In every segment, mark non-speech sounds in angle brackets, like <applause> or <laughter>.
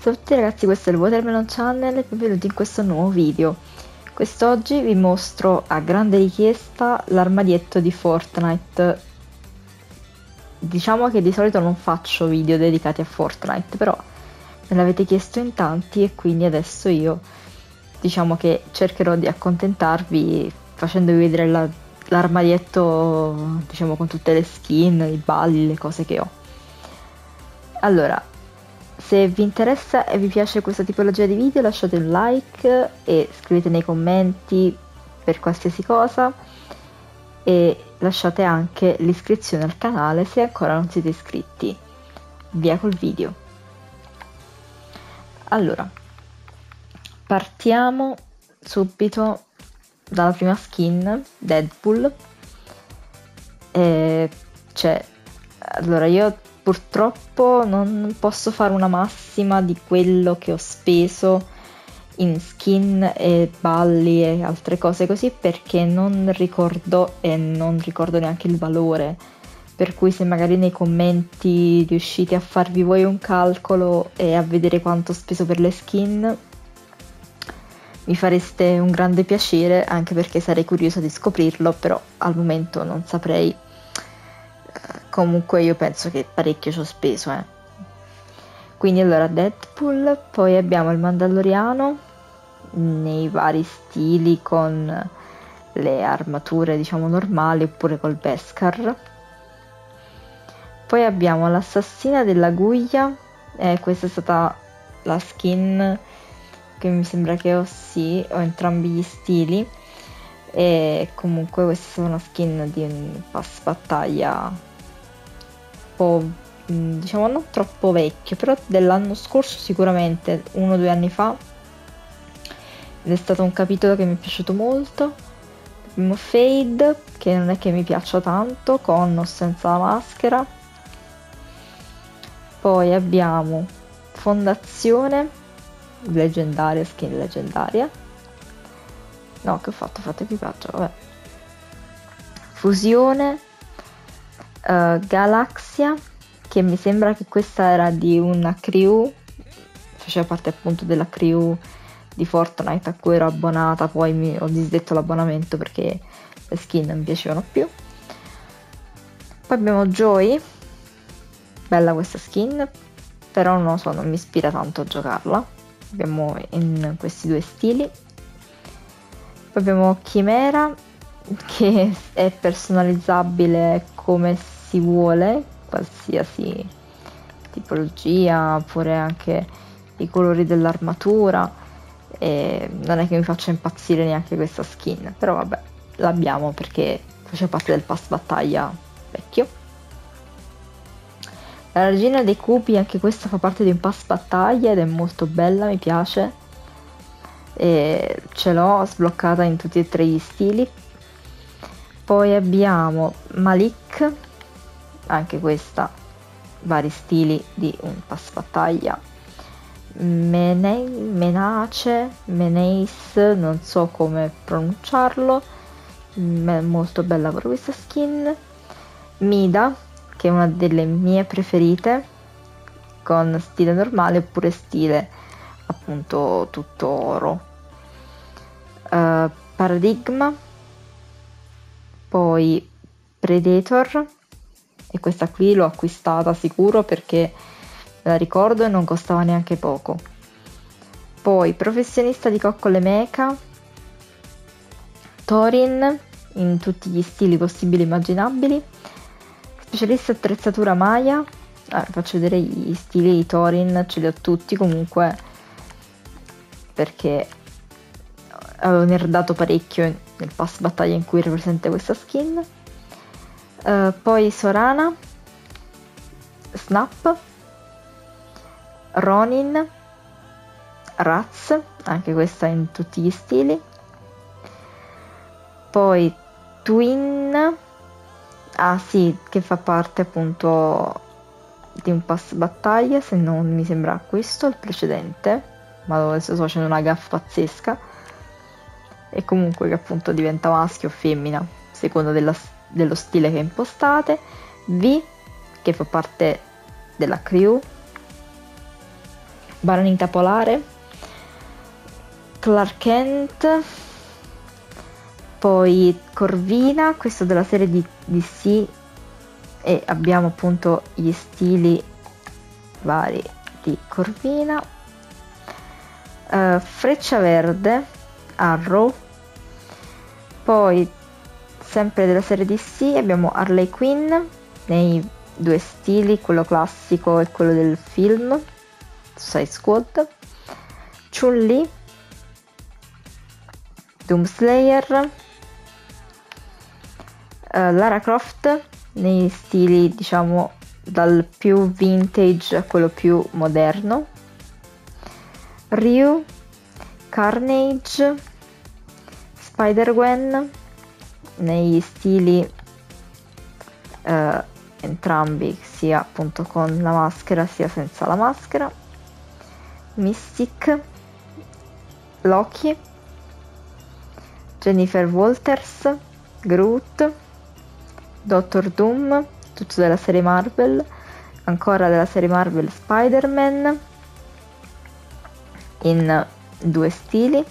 Ciao a tutti ragazzi, questo è il Watermelon Channel e benvenuti in questo nuovo video. Quest'oggi vi mostro a grande richiesta l'armadietto di Fortnite. Diciamo che di solito non faccio video dedicati a Fortnite, però me l'avete chiesto in tanti e quindi adesso io diciamo che cercherò di accontentarvi facendovi vedere la, l'armadietto diciamo con tutte le skin, i balli, le cose che ho. Allora, se vi interessa e vi piace questa tipologia di video lasciate un like e scrivete nei commenti per qualsiasi cosa e lasciate anche l'iscrizione al canale se ancora non siete iscritti. Via col video. Allora, partiamo subito dalla prima skin, Deadpool. E cioè, allora io purtroppo non posso fare una massima di quello che ho speso in skin e balli e altre cose così perché non ricordo e non ricordo neanche il valore. Per cui se magari nei commenti riuscite a farvi voi un calcolo e a vedere quanto ho speso per le skin, mi fareste un grande piacere anche perché sarei curiosa di scoprirlo, però al momento non saprei Comunque io penso che parecchio ci ho speso, eh. Quindi allora Deadpool, poi abbiamo il Mandaloriano nei vari stili con le armature diciamo normali oppure col Beskar. Poi abbiamo l'assassina della guglia, eh, questa è stata la skin che mi sembra che ho sì, ho entrambi gli stili e comunque questa è una skin di un pass battaglia po' mm, diciamo non troppo vecchio, però dell'anno scorso sicuramente, uno o due anni fa. Ed è stato un capitolo che mi è piaciuto molto. Abbiamo Fade, che non è che mi piaccia tanto, con o senza la maschera. Poi abbiamo Fondazione, leggendaria, skin leggendaria. No, che ho fatto? Ho fatto equipaggio, vabbè. Fusione, uh, Galaxia, che mi sembra che questa era di una crew, faceva parte appunto della crew di Fortnite a cui ero abbonata, poi mi ho disdetto l'abbonamento perché le skin non mi piacevano più. Poi abbiamo Joy, bella questa skin, però non lo so, non mi ispira tanto a giocarla. Abbiamo in questi due stili. Poi abbiamo Chimera, che è personalizzabile come si vuole, qualsiasi tipologia, oppure anche i colori dell'armatura. E non è che mi faccia impazzire neanche questa skin, però vabbè, l'abbiamo perché faceva parte del pass battaglia vecchio. La regina dei cupi, anche questa fa parte di un pass battaglia ed è molto bella, mi piace. E ce l'ho sbloccata in tutti e tre gli stili poi abbiamo Malik, anche questa, vari stili di un pass. Mene- Menace, Meneis, non so come pronunciarlo, è molto bella pure questa skin. Mida, che è una delle mie preferite, con stile normale oppure stile appunto tutto oro. Uh, Paradigma poi Predator, e questa qui l'ho acquistata sicuro perché la ricordo e non costava neanche poco. Poi Professionista di coccole mecha, Torin in tutti gli stili possibili e immaginabili, Specialista attrezzatura Maya, ah, faccio vedere gli stili di Torin, ce li ho tutti comunque perché avevo nerdato parecchio nel pass battaglia in cui era presente questa skin. Uh, poi Sorana, Snap, Ronin, Raz, anche questa in tutti gli stili. Poi Twin, ah sì, che fa parte appunto di un pass battaglia, se non mi sembra questo, il precedente, ma adesso sto facendo una gaffa pazzesca e comunque che appunto diventa maschio o femmina, secondo della, dello stile che impostate. V, che fa parte della crew. Bananita Polare, Clark Kent, poi Corvina, questo della serie di DC e abbiamo appunto gli stili vari di Corvina, uh, Freccia Verde, Arrow, poi sempre della serie DC abbiamo Harley Quinn nei due stili, quello classico e quello del film, Suicide Squad, Chun-Li, Doomslayer, uh, Lara Croft nei stili diciamo dal più vintage a quello più moderno, Ryu, Carnage, Spider-Gwen negli stili uh, entrambi, sia appunto con la maschera sia senza la maschera, Mystic, Loki, Jennifer Walters, Groot, Doctor Doom, tutto della serie Marvel, ancora della serie Marvel Spider-Man in due stili.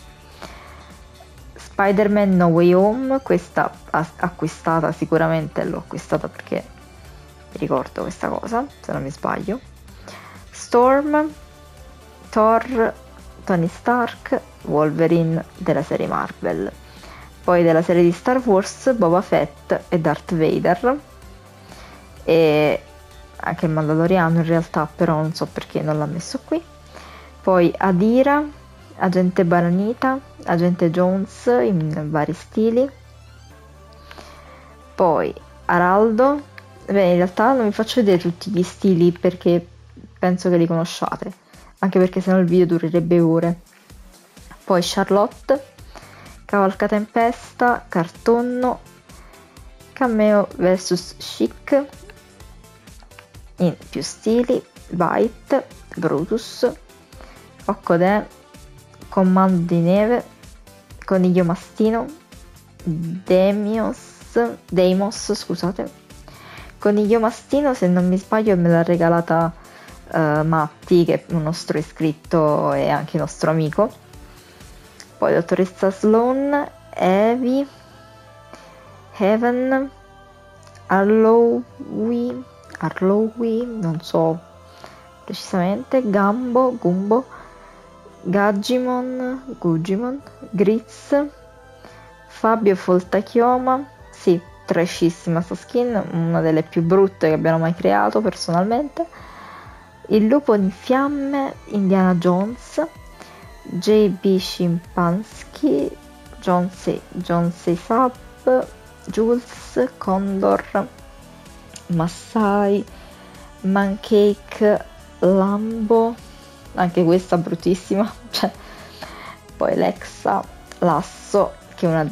Spider-Man No Way Home, questa acquistata sicuramente l'ho acquistata perché mi ricordo questa cosa, se non mi sbaglio. Storm, Thor, Tony Stark, Wolverine della serie Marvel. Poi della serie di Star Wars, Boba Fett e Darth Vader. E anche il Mandaloriano in realtà, però non so perché non l'ha messo qui. Poi Adira, Agente Bananita, Agente Jones in vari stili. Poi Araldo, Beh, in realtà non vi faccio vedere tutti gli stili perché penso che li conosciate, anche perché sennò il video durerebbe ore. Poi Charlotte, Cavalca Tempesta, Cartonno, Cameo vs Chic, in più stili, Bite, Brutus, Occodè, Comando di Neve, Coniglio Mastino, Demios, Deimos, scusate, Coniglio Mastino, se non mi sbaglio, me l'ha regalata uh, Matti, che è un nostro iscritto e anche nostro amico. Poi dottoressa Sloan, Evie, Heaven, Arlowy, Arlowy, non so precisamente, Gambo, Gumbo, Gaggimon, Gugimon, Grizz, Fabio Foltachioma, sì, trashissima sta skin, una delle più brutte che abbiano mai creato personalmente. Il lupo in fiamme, Indiana Jones, JB C. John C. Sub, Jules, Condor, Massai, Mancake, Lambo, anche questa bruttissima, <laughs> cioè, poi Lexa, Lasso, che è una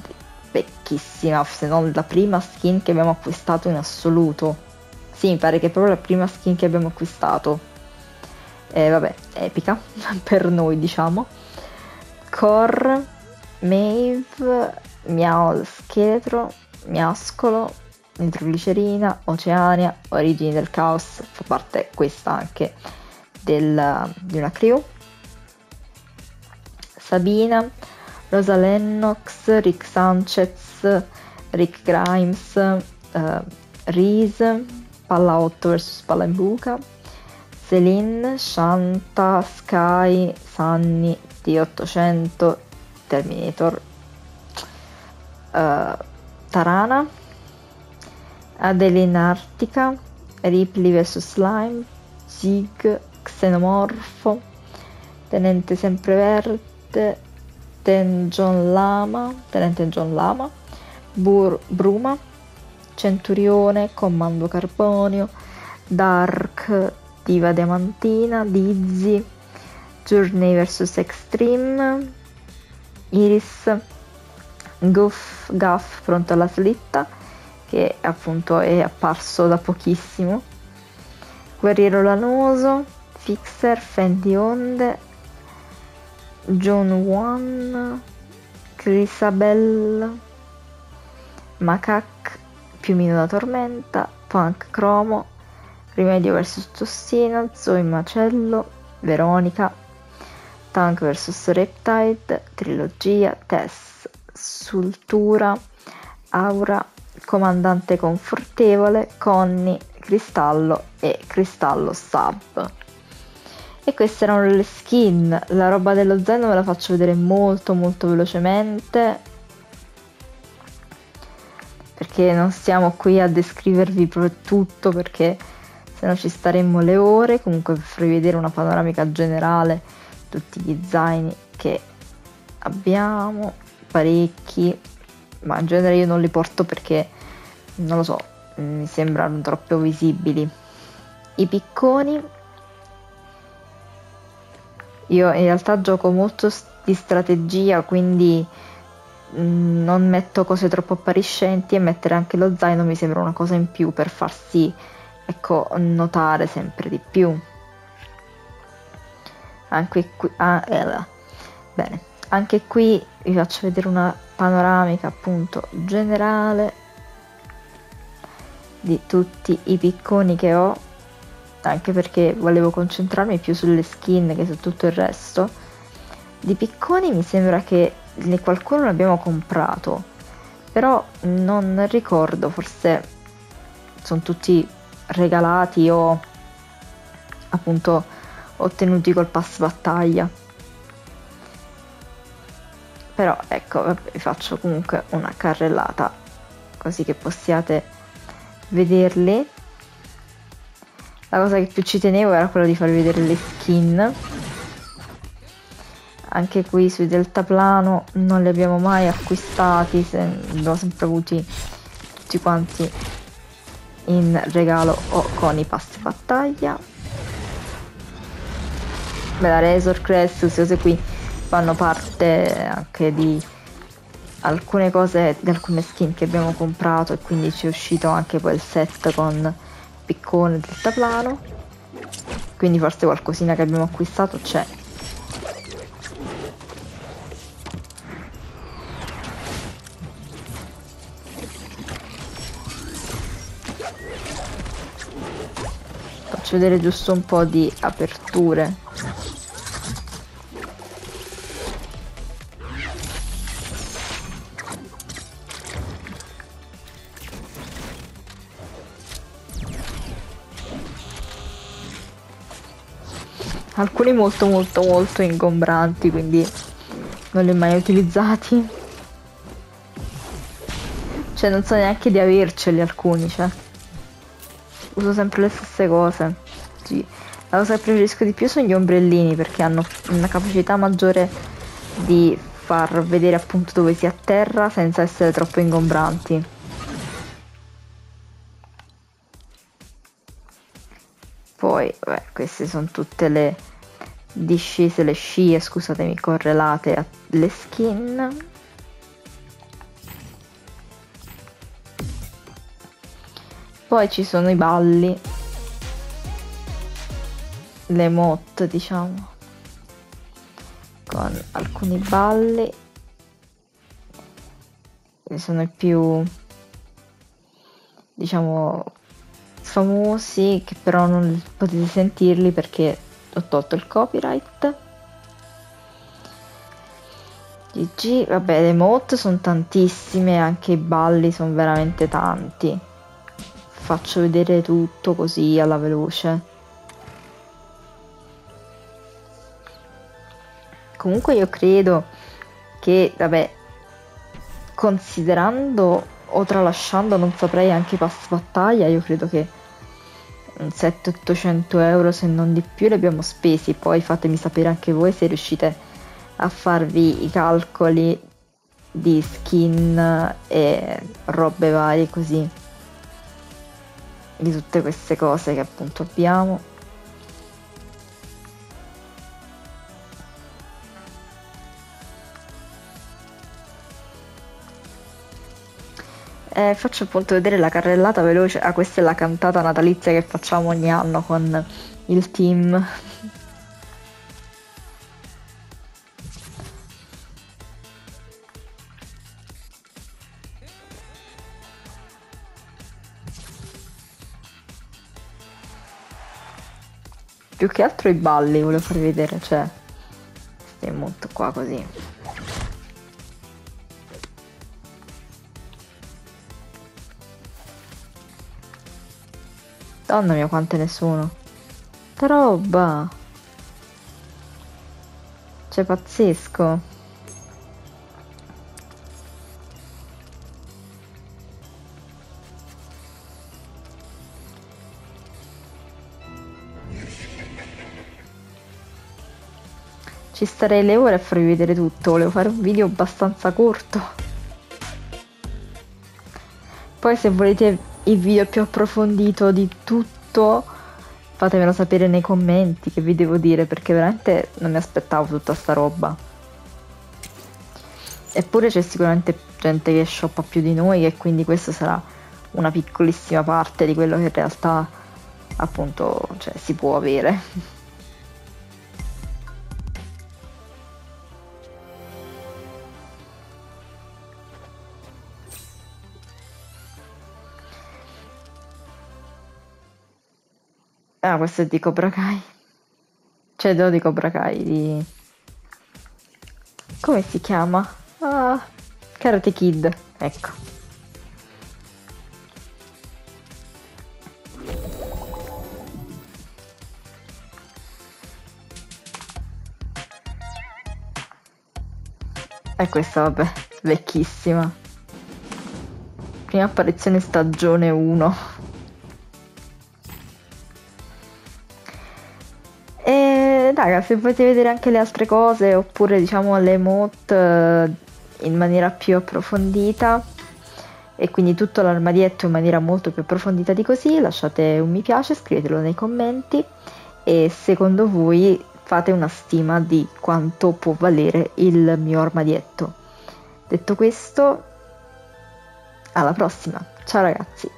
vecchissima, se non la prima skin che abbiamo acquistato in assoluto. Sì, mi pare che è proprio la prima skin che abbiamo acquistato. Eh, vabbè, epica, <laughs> per noi diciamo. Core, Maeve, Miao Scheletro, Miascolo, Nitroglicerina, Oceania, Origini del Caos, fa parte questa anche del, di una crew. Sabina, Rosa Lennox, Rick Sanchez, Rick Grimes, uh, Reese, Palla 8 vs Palla in buca, Celine, Shanta, Sky, Sunny, T800, Terminator, uh, Tarana, Adeline Artica, Ripley vs Slime, Zig, Xenomorfo, Tenente Sempreverde, Ten John Lama, Tenente John Lama, Bur- Bruma, Centurione, Comando Carbonio, Dark, Diva Diamantina, Dizzy, Journey vs Extreme, Iris, Goof, Gaff pronto alla slitta, che appunto è apparso da pochissimo, Guerriero Lanoso, Fixer, Fendi Onde, John Wan, Crisabel, Macac, Piumino da Tormenta, Punk Cromo, Rimedio vs Tossina, Zoe Macello, Veronica, Tank vs Reptide, Trilogia, Tess, Sultura, Aura, Comandante Confortevole, Conny, Cristallo e Cristallo Sub. E queste erano le skin, la roba dello zaino ve la faccio vedere molto molto velocemente. Perché non stiamo qui a descrivervi proprio tutto perché se no ci staremmo le ore, comunque per farvi vedere una panoramica generale tutti gli zaini che abbiamo, parecchi, ma in genere io non li porto perché non lo so, mi sembrano troppo visibili. I picconi io in realtà gioco molto di strategia, quindi mm, non metto cose troppo appariscenti e mettere anche lo zaino mi sembra una cosa in più per farsi ecco, notare sempre di più. Anche qui, ah, eh, bene, anche qui vi faccio vedere una panoramica appunto generale di tutti i picconi che ho anche perché volevo concentrarmi più sulle skin che su tutto il resto. Di picconi mi sembra che qualcuno l'abbiamo comprato, però non ricordo, forse sono tutti regalati o appunto ottenuti col pass battaglia. Però ecco, vi faccio comunque una carrellata così che possiate vederli la cosa che più ci tenevo era quella di farvi vedere le skin. Anche qui sui deltaplano non li abbiamo mai acquistati se abbiamo sempre avuti tutti quanti in regalo o con i pass battaglia. Beh, la Razor Crest, queste cose qui fanno parte anche di alcune cose, di alcune skin che abbiamo comprato e quindi ci è uscito anche poi il set con piccone deltaplano quindi forse qualcosina che abbiamo acquistato c'è. Faccio vedere giusto un po' di aperture alcuni molto molto molto ingombranti quindi non li ho mai utilizzati. Cioè non so neanche di averceli alcuni cioè. Uso sempre le stesse cose. Sì. la cosa che preferisco di più sono gli ombrellini perché hanno una capacità maggiore di far vedere appunto dove si atterra senza essere troppo ingombranti poi beh, queste sono tutte le discese le scie scusatemi correlate alle skin. Poi ci sono i balli. Le mod diciamo. Con alcuni balli. Sono i più diciamo famosi che però non potete sentirli perché ho tolto il copyright. GG vabbè le emote sono tantissime anche i balli sono veramente tanti. Faccio vedere tutto così alla veloce. Comunque io credo che vabbè considerando o tralasciando non saprei anche pass battaglia io credo che 700-800 euro se non di più li abbiamo spesi. Poi fatemi sapere anche voi se riuscite a farvi i calcoli di skin e robe varie così di tutte queste cose che appunto abbiamo Eh, faccio appunto vedere la carrellata veloce. Ah, questa è la cantata natalizia che facciamo ogni anno con il team. Più che altro i balli volevo farvi vedere, cioè e monto qua così. Donna mia quante ne sono. Che roba! Cioè pazzesco. Ci starei le ore a farvi vedere tutto, volevo fare un video abbastanza corto. Poi se volete il video più approfondito di tutto, fatemelo sapere nei commenti che vi devo dire, perché veramente non mi aspettavo tutta sta roba. Eppure c'è sicuramente gente che shoppa più di noi e quindi questa sarà una piccolissima parte di quello che in realtà appunto cioè, si può avere. Ah, questo è di Cobra Kai. Cioè, no, di Cobra Kai, di... Come si chiama? Ah, Karate Kid, ecco. E questa, vabbè, vecchissima. Prima apparizione stagione 1. Raga, se volete vedere anche le altre cose oppure diciamo le emote eh, in maniera più approfondita e quindi tutto l'armadietto in maniera molto più approfondita di così, lasciate un mi piace, scrivetelo nei commenti e secondo voi fate una stima di quanto può valere il mio armadietto. Detto questo, alla prossima, ciao ragazzi!